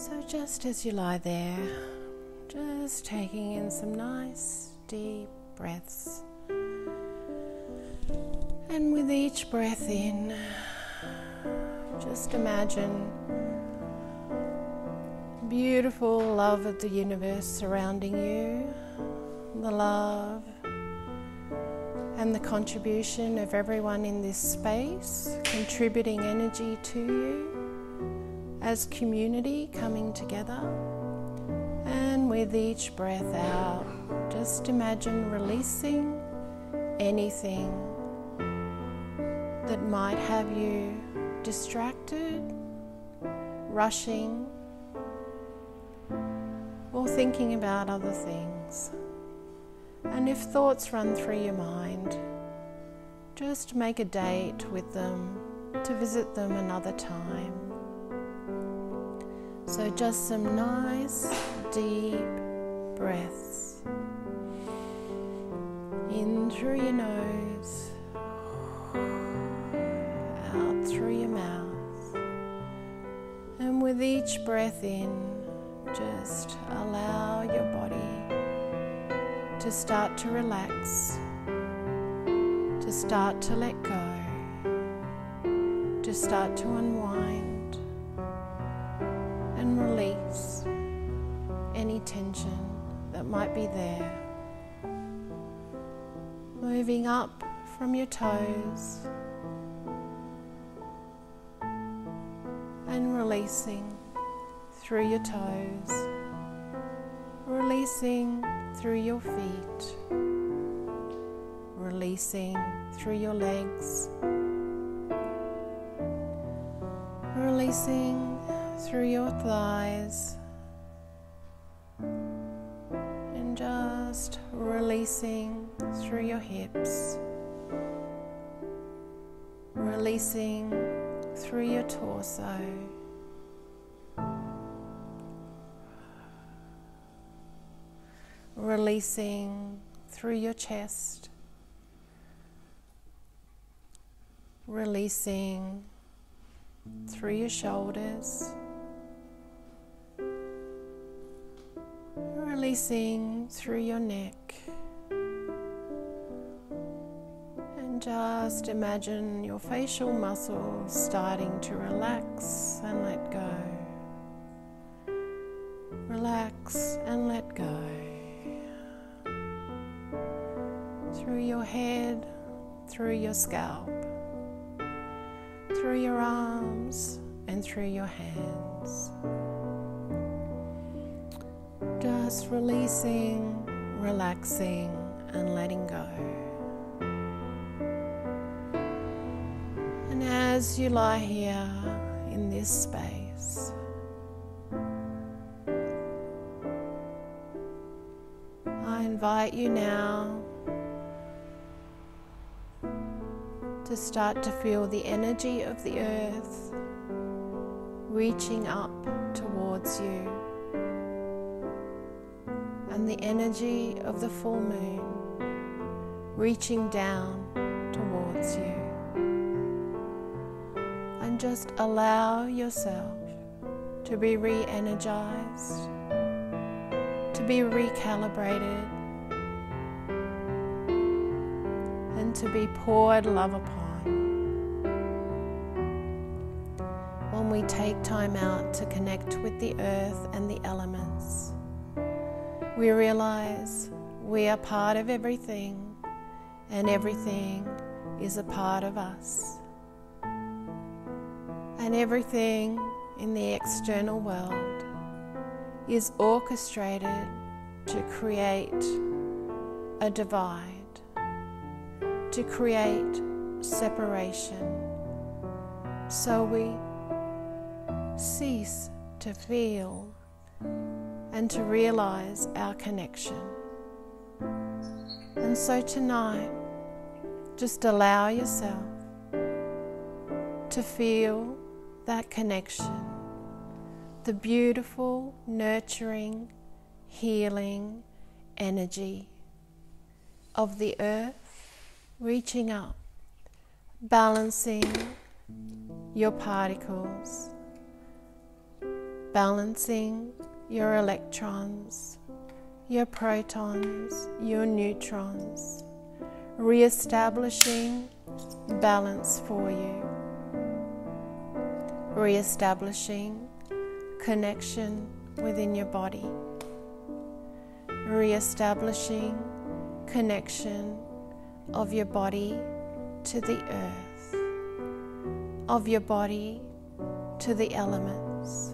So, just as you lie there, just taking in some nice deep breaths. And with each breath in, just imagine beautiful love of the universe surrounding you, the love and the contribution of everyone in this space contributing energy to you as community coming together. And with each breath out, just imagine releasing anything that might have you distracted, rushing, or thinking about other things. And if thoughts run through your mind, just make a date with them to visit them another time. So, just some nice deep breaths in through your nose, out through your mouth, and with each breath in, just allow your body to start to relax, to start to let go, to start to unwind release any tension that might be there. Moving up from your toes and releasing through your toes, releasing through your feet, releasing through your legs, releasing through your thighs, and just releasing through your hips, releasing through your torso. releasing through your chest, releasing through your shoulders, releasing through your neck. And just imagine your facial muscles starting to relax and let go. Relax and let go. through your head, through your scalp, through your arms, and through your hands. Just releasing, relaxing, and letting go. And as you lie here in this space, I invite you now to start to feel the energy of the earth reaching up energy of the full moon reaching down towards you. And just allow yourself to be re energized, to be recalibrated, and to be poured love upon. When we take time out to connect with the earth and the elements, we realize we are part of everything and everything is a part of us. And everything in the external world is orchestrated to create a divide to create separation. So we cease to feel and to realize our connection. And so tonight, just allow yourself to feel that connection, the beautiful, nurturing, healing energy of the earth reaching up, balancing your particles, balancing your electrons, your protons, your neutrons, re establishing balance for you, re establishing connection within your body, re establishing connection of your body to the earth, of your body to the elements,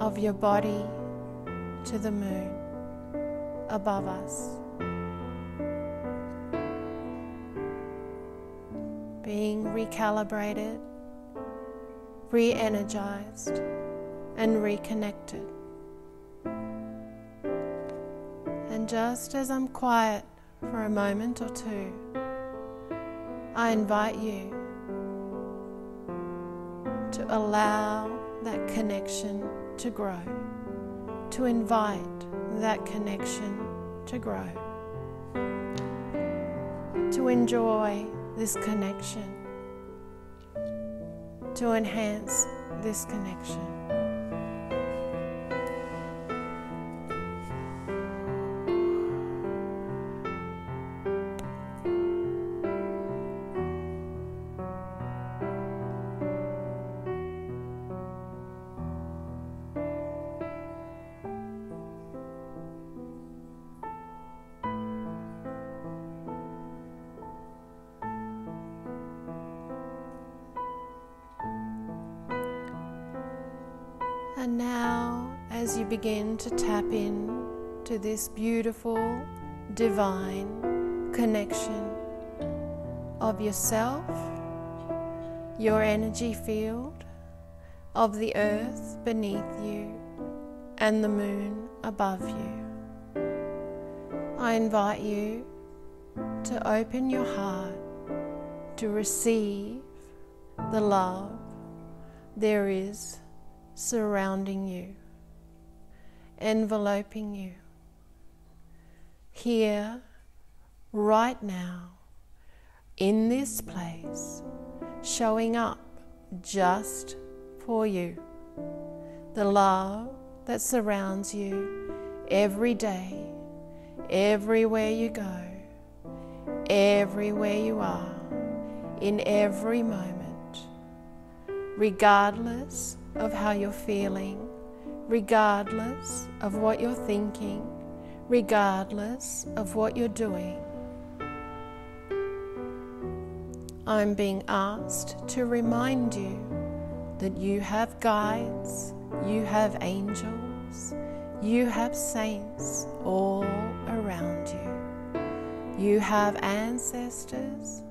of your body to the moon above us. Being recalibrated, re energized, and reconnected. And just as I'm quiet for a moment or two, I invite you to allow that connection to grow, to invite that connection to grow, to enjoy this connection, to enhance this connection. This beautiful divine connection of yourself, your energy field, of the earth beneath you, and the moon above you, I invite you to open your heart to receive the love there is surrounding you, enveloping you. Here, right now, in this place, showing up just for you. The love that surrounds you every day, everywhere you go, everywhere you are, in every moment, regardless of how you're feeling, regardless of what you're thinking, regardless of what you're doing. I'm being asked to remind you that you have guides, you have angels, you have saints all around you. You have ancestors,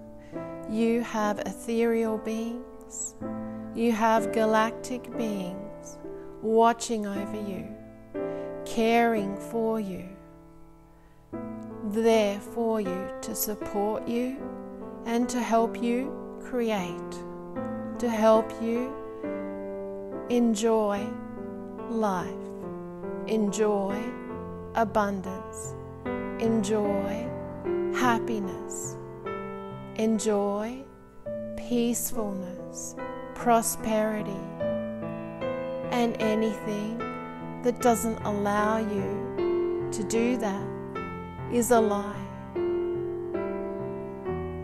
you have ethereal beings, you have galactic beings watching over you, caring for you, there for you to support you and to help you create, to help you enjoy life, enjoy abundance, enjoy happiness, enjoy peacefulness, prosperity, and anything that doesn't allow you to do that is a lie.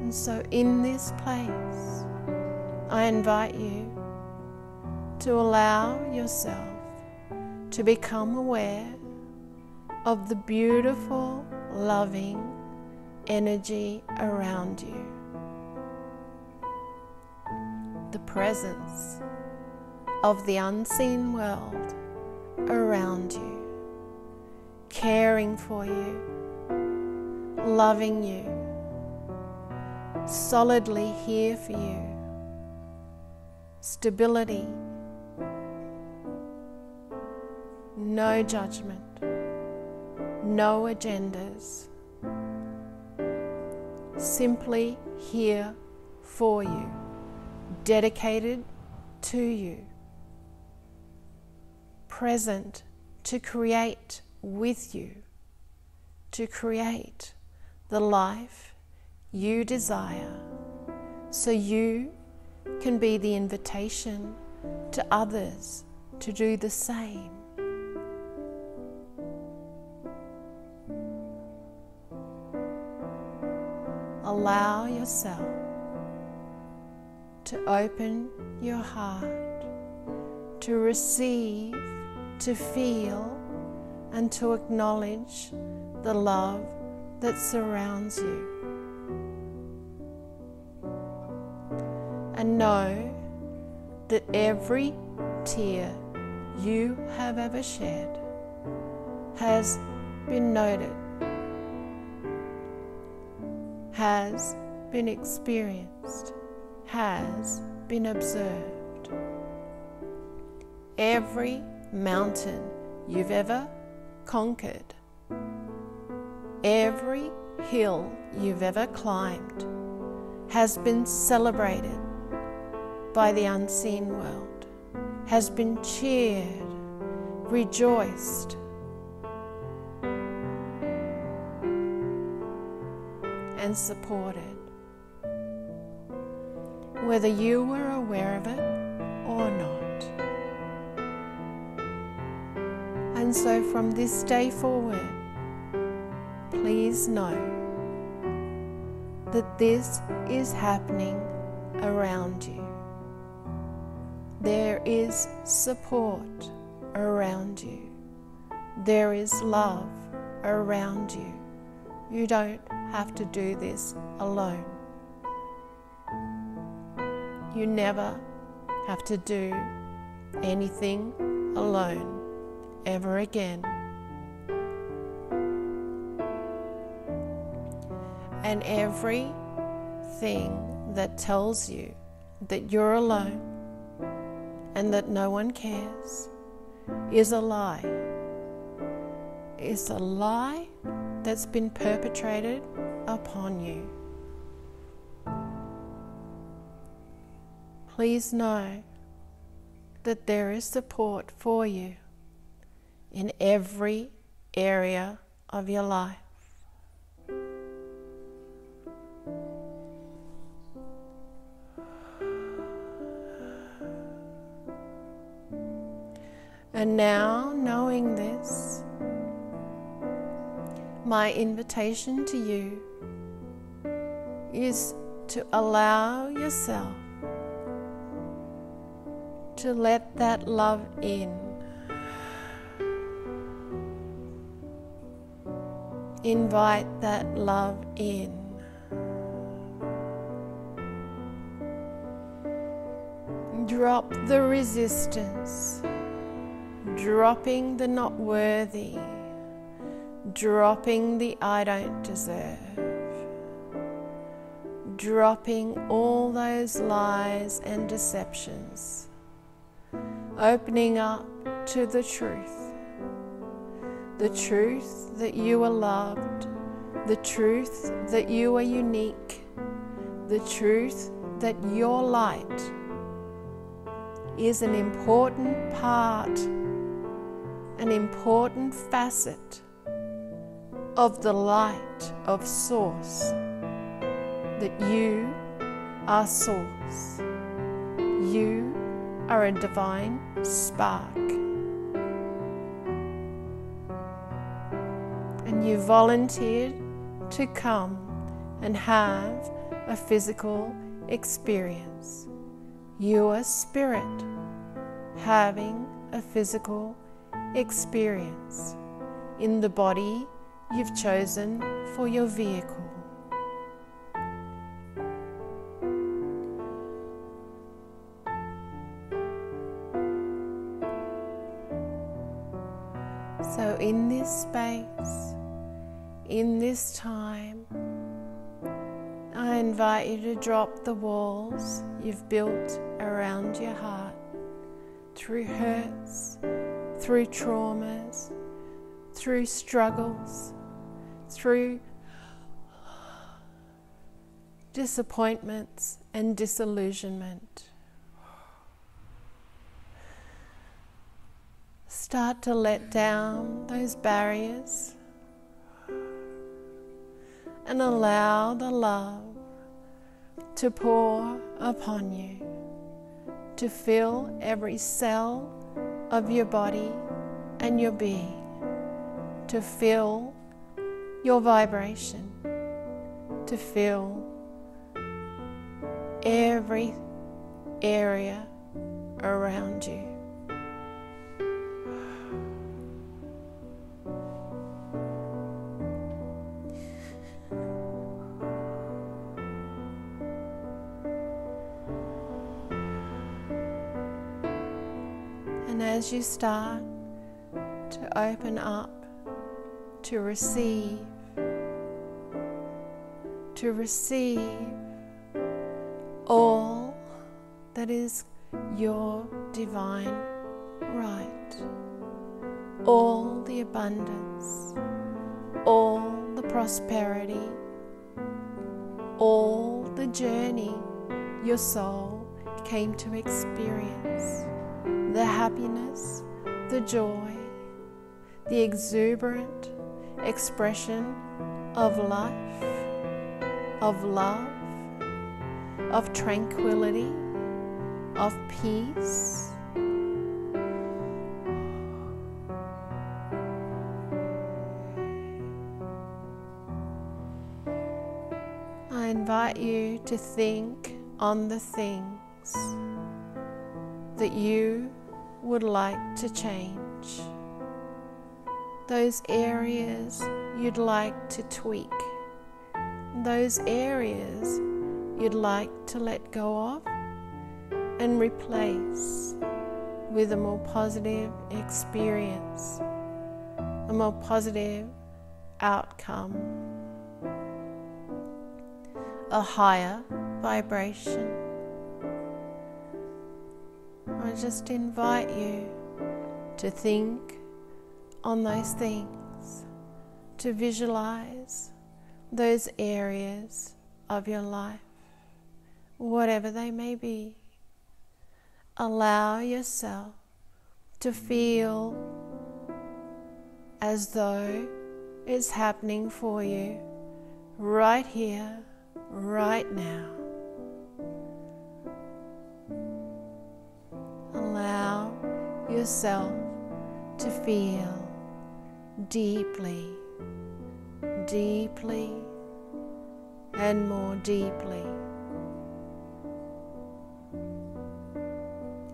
And so, in this place, I invite you to allow yourself to become aware of the beautiful, loving energy around you. The presence of the unseen world around you, caring for you, loving you, solidly here for you, stability, no judgment, no agendas, simply here for you, dedicated to you, present to create with you, to create the life you desire, so you can be the invitation to others to do the same. Allow yourself to open your heart to receive, to feel, and to acknowledge the love that surrounds you. And know that every tear you have ever shed has been noted, has been experienced, has been observed. Every mountain you've ever conquered, every hill you've ever climbed has been celebrated by the unseen world, has been cheered, rejoiced, and supported. Whether you were aware of it or not. And so from this day forward, please know that this is happening around you. There is support around you. There is love around you. You don't have to do this alone. You never have to do anything alone ever again. And everything that tells you that you're alone and that no one cares is a lie. It's a lie that's been perpetrated upon you. Please know that there is support for you in every area of your life. And now, knowing this, my invitation to you is to allow yourself to let that love in. Invite that love in. Drop the resistance, dropping the not worthy, dropping the I don't deserve, dropping all those lies and deceptions, opening up to the truth the truth that you are loved, the truth that you are unique, the truth that your light is an important part, an important facet of the light of Source, that you are Source. You are a divine spark. And you volunteered to come and have a physical experience. You are spirit having a physical experience in the body you've chosen for your vehicle. So, in this space, in this time, I invite you to drop the walls you've built around your heart through hurts, through traumas, through struggles, through disappointments and disillusionment. Start to let down those barriers and allow the love to pour upon you, to fill every cell of your body and your being, to feel your vibration, to feel every area around you. And as you start to open up to receive, to receive all that is your divine right, all the abundance, all the prosperity, all the journey your soul came to experience the happiness, the joy, the exuberant expression of life, of love, of tranquility, of peace. I invite you to think on the things that you would like to change, those areas you'd like to tweak, those areas you'd like to let go of and replace with a more positive experience, a more positive outcome, a higher vibration. I just invite you to think on those things, to visualize those areas of your life, whatever they may be. Allow yourself to feel as though it's happening for you right here, right now. Yourself to feel deeply, deeply, and more deeply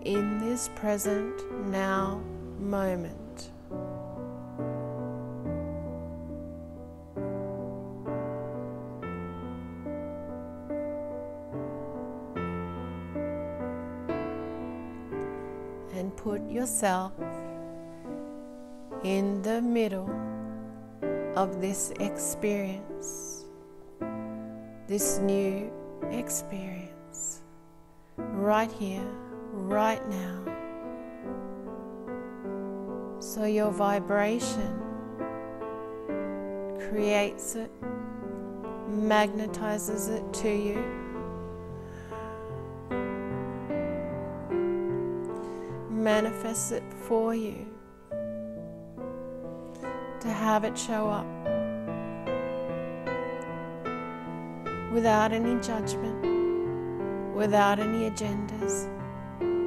in this present now moment. Yourself in the middle of this experience, this new experience, right here, right now. So your vibration creates it, magnetizes it to you. Manifests it for you to have it show up without any judgment, without any agendas,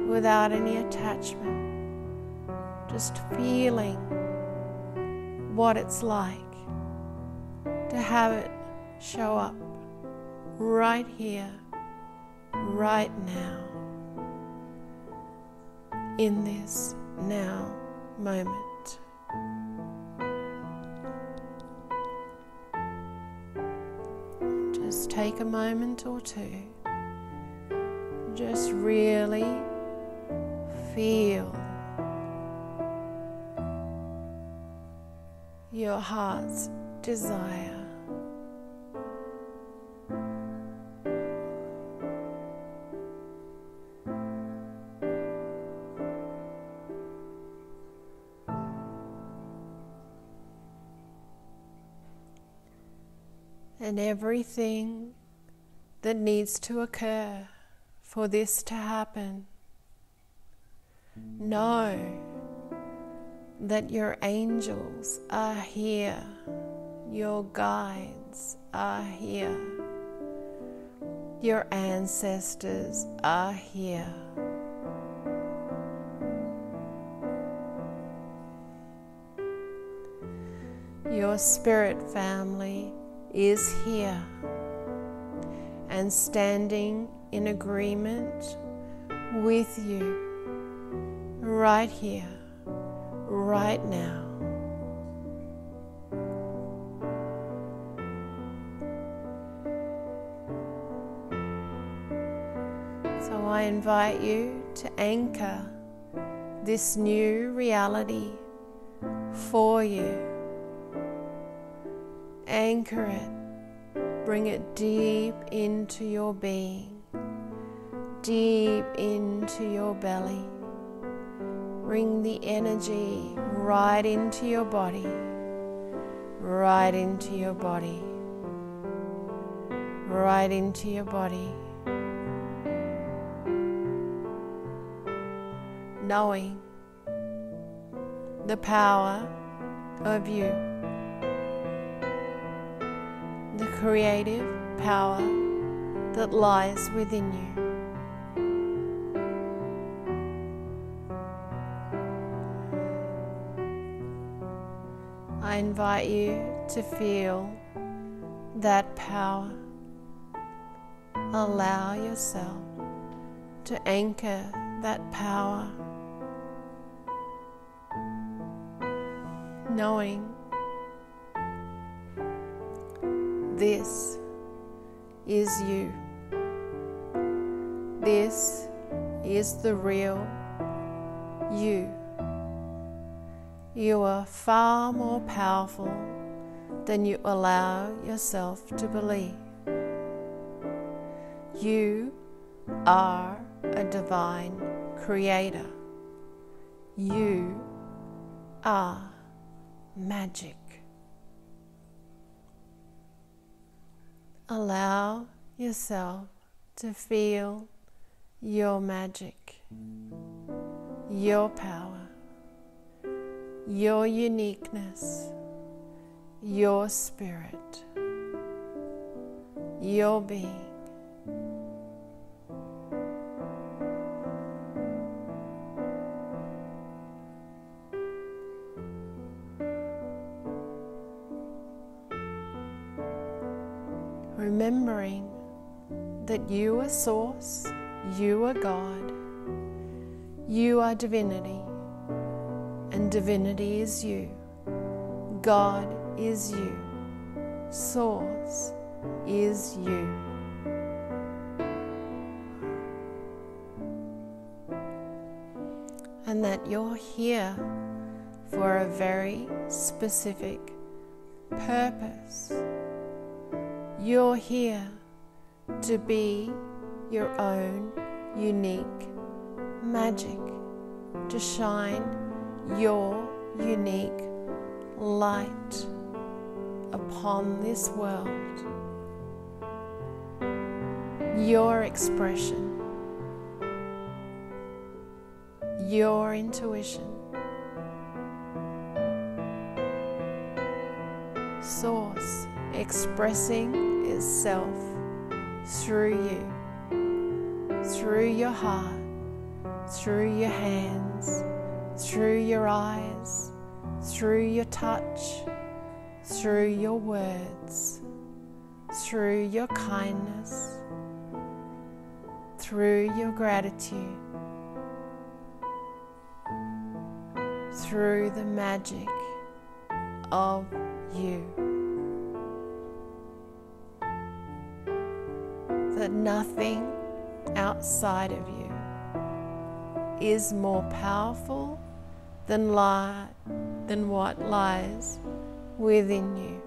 without any attachment, just feeling what it's like to have it show up right here, right now, in this now moment. Just take a moment or two. Just really feel your heart's desire. and everything that needs to occur for this to happen. Know that your angels are here, your guides are here, your ancestors are here. Your spirit family is here and standing in agreement with you right here, right now. So I invite you to anchor this new reality for you. Anchor it, bring it deep into your being, deep into your belly. Bring the energy right into your body, right into your body, right into your body. Knowing the power of you, creative power that lies within you. I invite you to feel that power. Allow yourself to anchor that power knowing this is you. This is the real you. You are far more powerful than you allow yourself to believe. You are a divine creator. You are magic. Allow yourself to feel your magic, your power, your uniqueness, your spirit, your being. Remembering that you are Source, you are God, you are divinity, and divinity is you. God is you. Source is you. And that you're here for a very specific purpose. You're here to be your own unique magic, to shine your unique light upon this world. Your expression, your intuition, source expressing itself through you, through your heart, through your hands, through your eyes, through your touch, through your words, through your kindness, through your gratitude, through the magic of you. Nothing outside of you is more powerful than, lie, than what lies within you.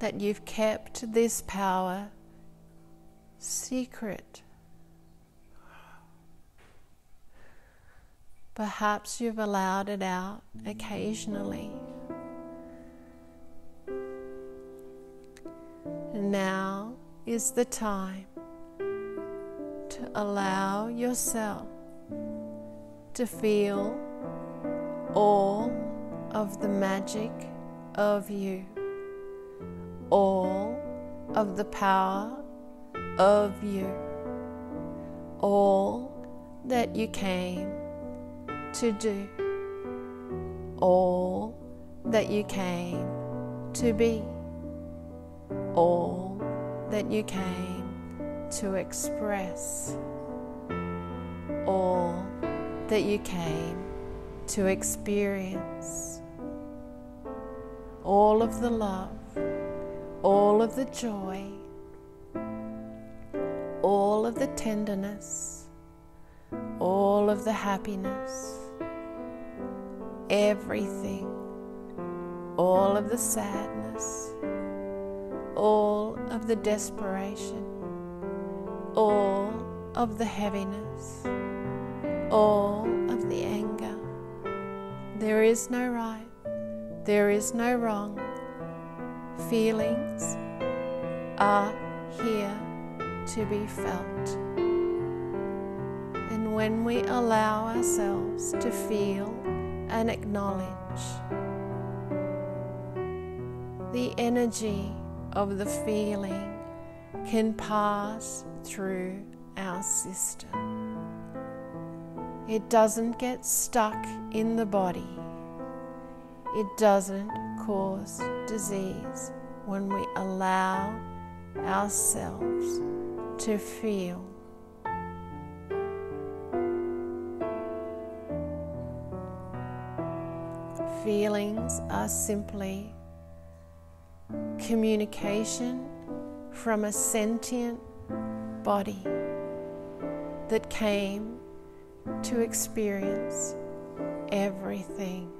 That you've kept this power secret Perhaps you've allowed it out occasionally. Now is the time to allow yourself to feel all of the magic of you, all of the power of you, all that you came to do, all that you came to be, all that you came to express, all that you came to experience, all of the love, all of the joy, all of the tenderness, all of the happiness, everything, all of the sadness, all of the desperation, all of the heaviness, all of the anger. There is no right, there is no wrong. Feelings are here to be felt. And when we allow ourselves to feel and acknowledge the energy of the feeling can pass through our system. It doesn't get stuck in the body. It doesn't cause disease when we allow ourselves to feel. Feelings are simply communication from a sentient body that came to experience everything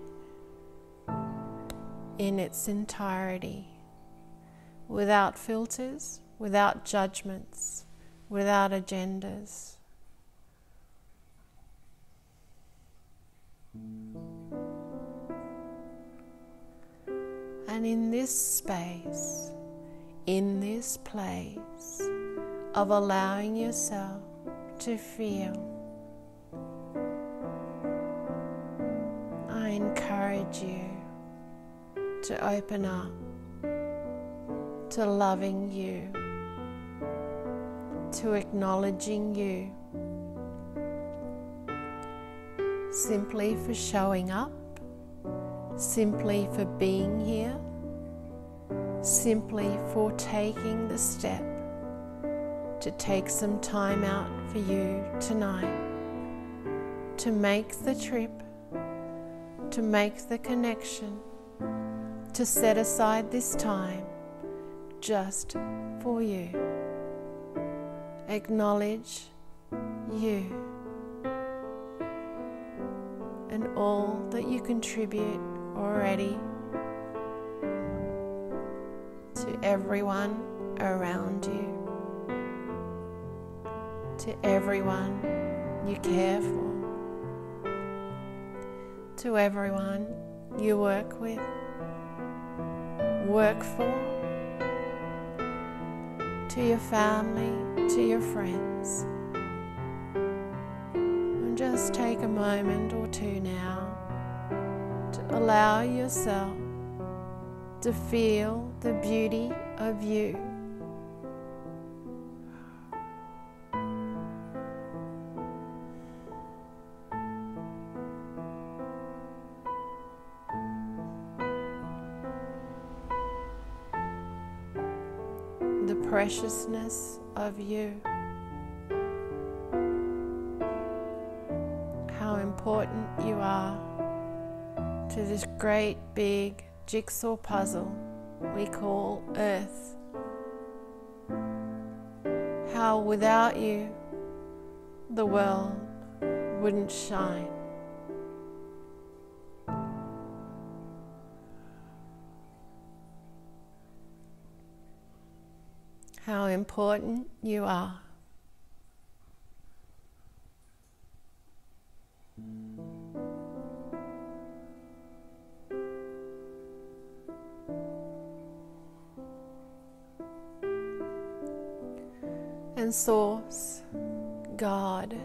in its entirety without filters, without judgments, without agendas. And in this space, in this place of allowing yourself to feel, I encourage you to open up to loving you, to acknowledging you, simply for showing up, simply for being here, simply for taking the step to take some time out for you tonight to make the trip, to make the connection, to set aside this time just for you. Acknowledge you and all that you contribute already everyone around you, to everyone you care for, to everyone you work with, work for. To your family, to your friends. And just take a moment or two now to allow yourself to feel the beauty of you. The preciousness of you. How important you are to this great big jigsaw puzzle we call Earth. How without you the world wouldn't shine. how important you are. Source, God,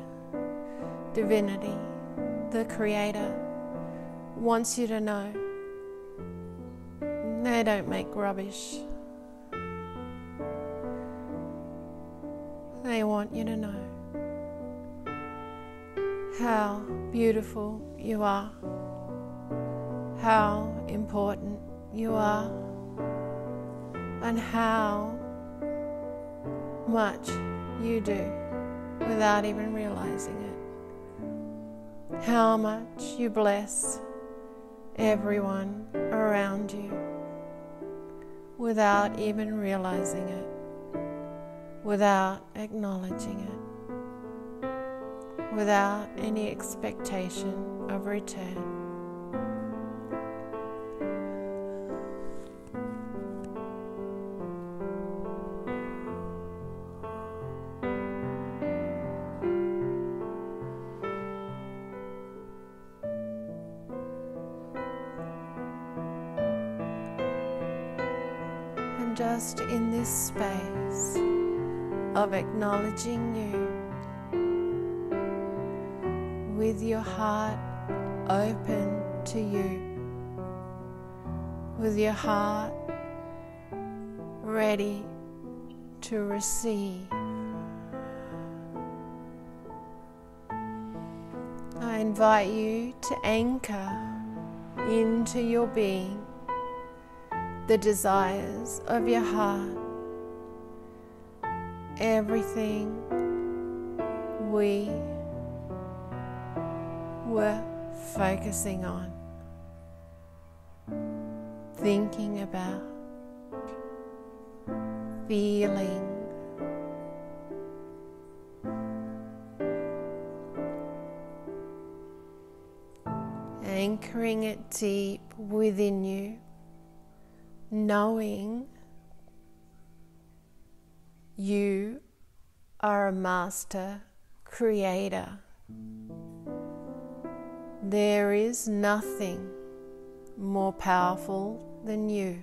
Divinity, the Creator, wants you to know they don't make rubbish. They want you to know how beautiful you are, how important you are, and how much you do without even realizing it. How much you bless everyone around you without even realizing it, without acknowledging it, without any expectation of return. Just in this space of acknowledging you with your heart open to you, with your heart ready to receive. I invite you to anchor into your being the desires of your heart, everything we were focusing on, thinking about, feeling. Anchoring it deep within you knowing you are a master creator. There is nothing more powerful than you.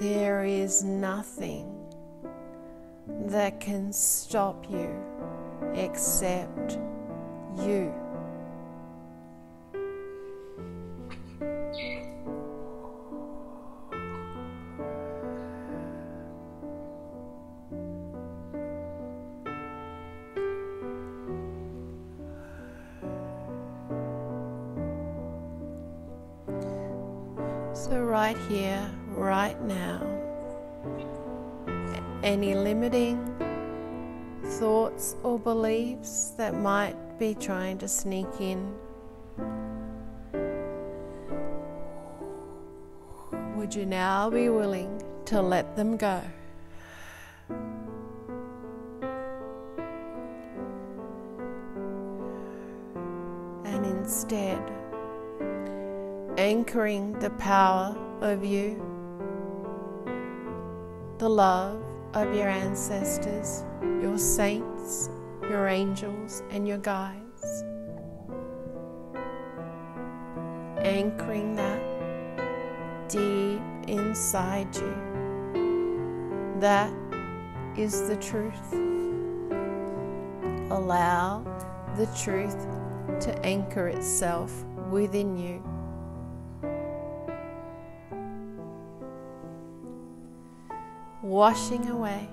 There is nothing that can stop you except you. Be trying to sneak in, would you now be willing to let them go? And instead, anchoring the power of you, the love of your ancestors, your saints, your angels, and your guides. Anchoring that deep inside you. That is the truth. Allow the truth to anchor itself within you. washing away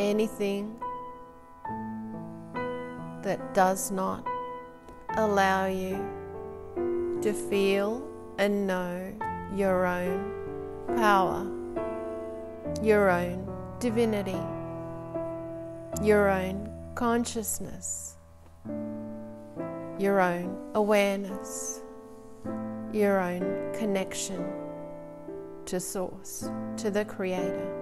anything that does not allow you to feel and know your own power, your own divinity, your own consciousness, your own awareness your own connection to Source, to the Creator.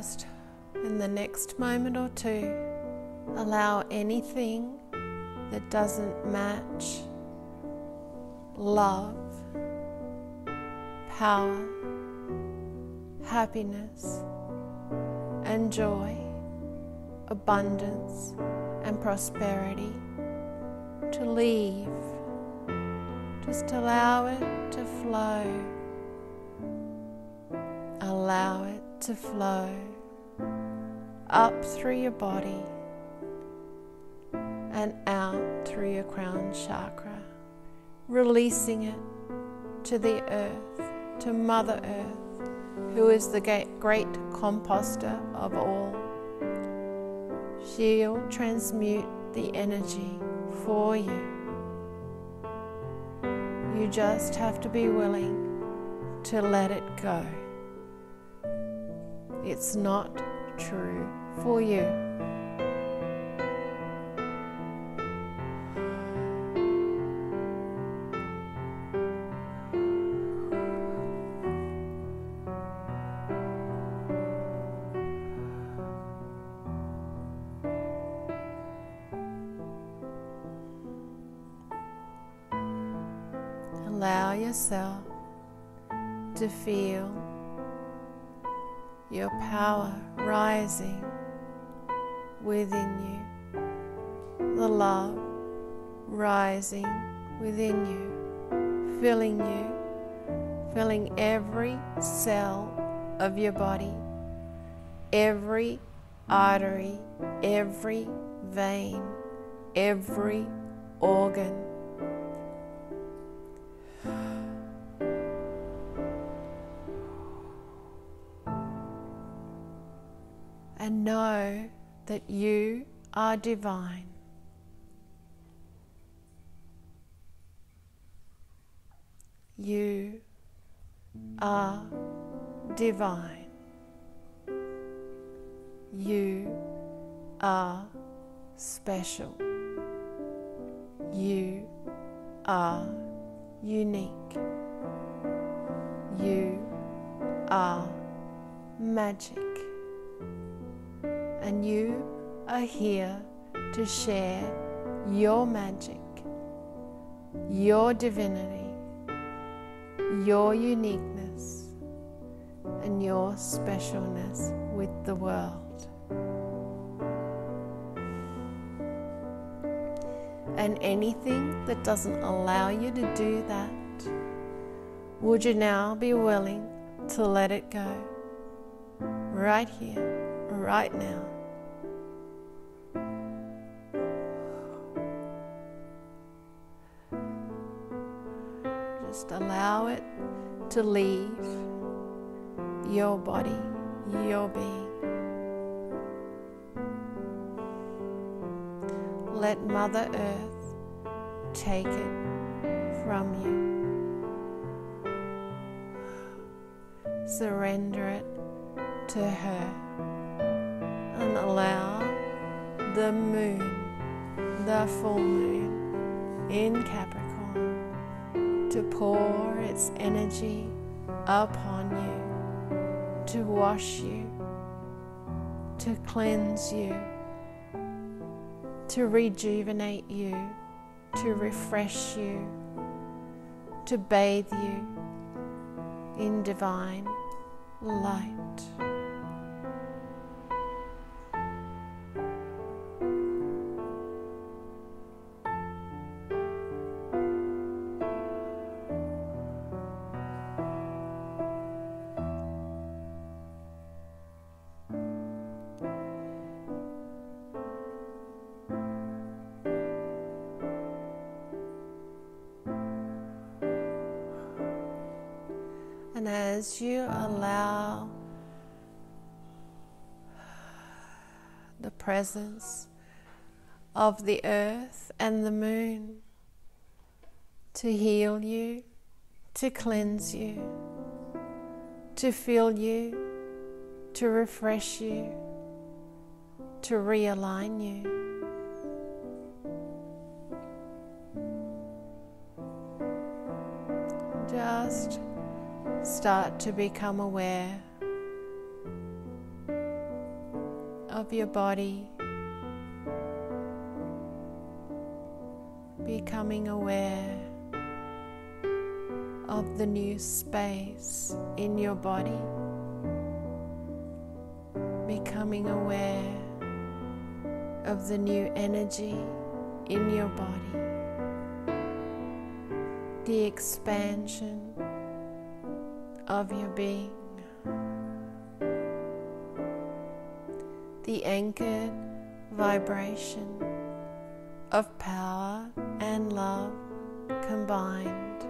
Just in the next moment or two, allow anything that doesn't match love, power, happiness and joy, abundance and prosperity to leave. Just allow it to flow. Allow it to flow up through your body and out through your crown chakra, releasing it to the earth, to Mother Earth, who is the great composter of all. She'll transmute the energy for you. You just have to be willing to let it go. It's not true for you. Rising within you, the love rising within you, filling you, filling every cell of your body, every artery, every vein, every organ that you are divine. You are divine. You are special. You are unique. You are magic and you are here to share your magic, your divinity, your uniqueness, and your specialness with the world. And anything that doesn't allow you to do that, would you now be willing to let it go right here, right now? Just allow it to leave your body, your being. Let Mother Earth take it from you. Surrender it to her and allow the moon, the full moon in Capricorn to pour its energy upon you, to wash you, to cleanse you, to rejuvenate you, to refresh you, to bathe you in divine light. The presence of the earth and the moon to heal you, to cleanse you, to fill you, to refresh you, to realign you. Just start to become aware your body, becoming aware of the new space in your body, becoming aware of the new energy in your body, the expansion of your being, the anchored vibration of power and love combined.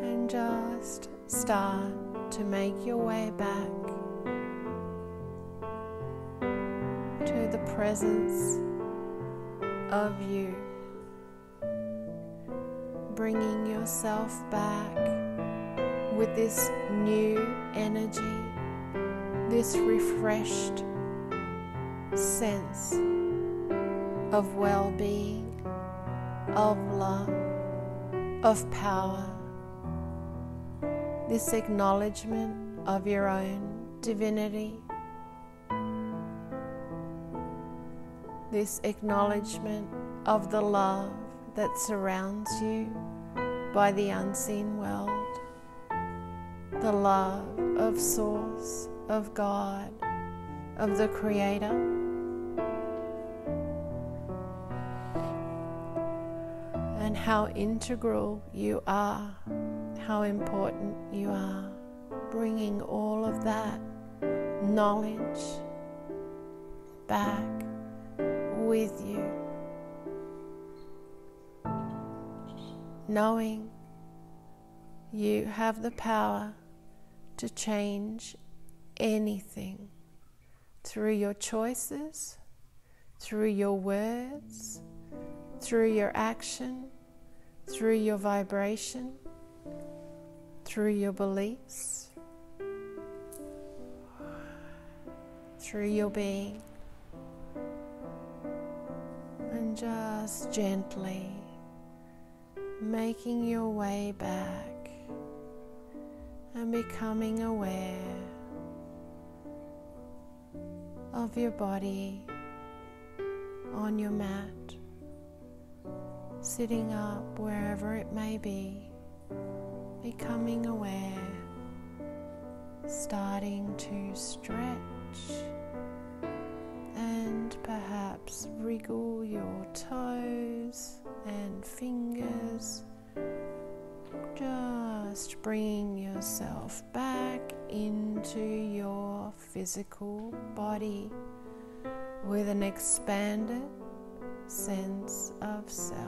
And just start to make your way back to the presence of you, bringing yourself back with this new energy, this refreshed sense of well being, of love, of power. This acknowledgement of your own divinity, this acknowledgement of the love that surrounds you by the unseen world, the love of Source, of God, of the Creator. And how integral you are how important you are, bringing all of that knowledge back with you. Knowing you have the power to change anything through your choices, through your words, through your action, through your vibration through your beliefs, through your being, and just gently making your way back and becoming aware of your body on your mat, sitting up wherever it may be becoming aware, starting to stretch and perhaps wriggle your toes and fingers, just bringing yourself back into your physical body with an expanded sense of self.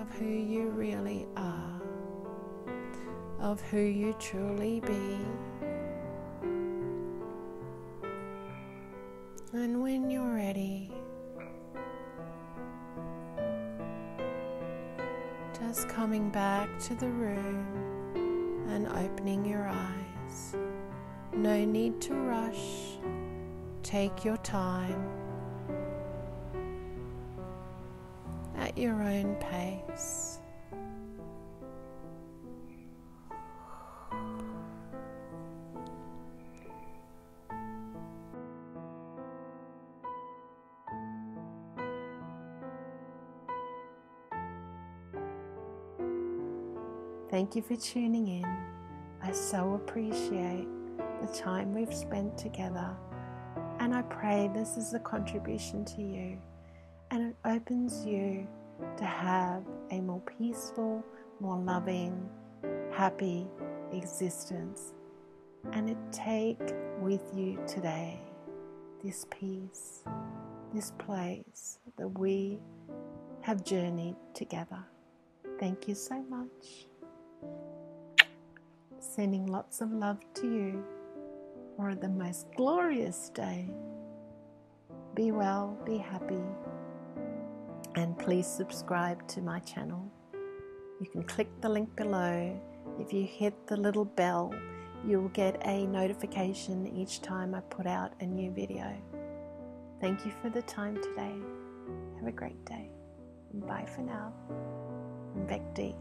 Of who you really are, of who you truly be. And when you're ready, just coming back to the room and opening your eyes. No need to rush. Take your time. at your own pace. Thank you for tuning in. I so appreciate the time we've spent together, and I pray this is a contribution to you and it opens you to have a more peaceful, more loving, happy existence. And it take with you today this peace, this place that we have journeyed together. Thank you so much. Sending lots of love to you for the most glorious day. Be well, be happy, and please subscribe to my channel. You can click the link below. If you hit the little bell, you'll get a notification each time I put out a new video. Thank you for the time today. Have a great day. Bye for now. Bec D.